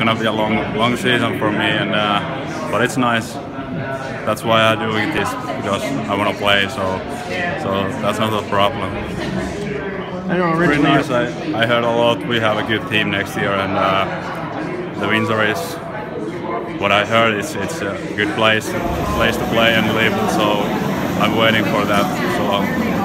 gonna be a long, long season for me, and uh, but it's nice. That's why I'm doing this because I want to play. So, so that's not a problem. I know Pretty nice. I, I heard a lot. We have a good team next year, and uh, the Windsor is what I heard. is it's a good place place to play and live. So I'm waiting for that. So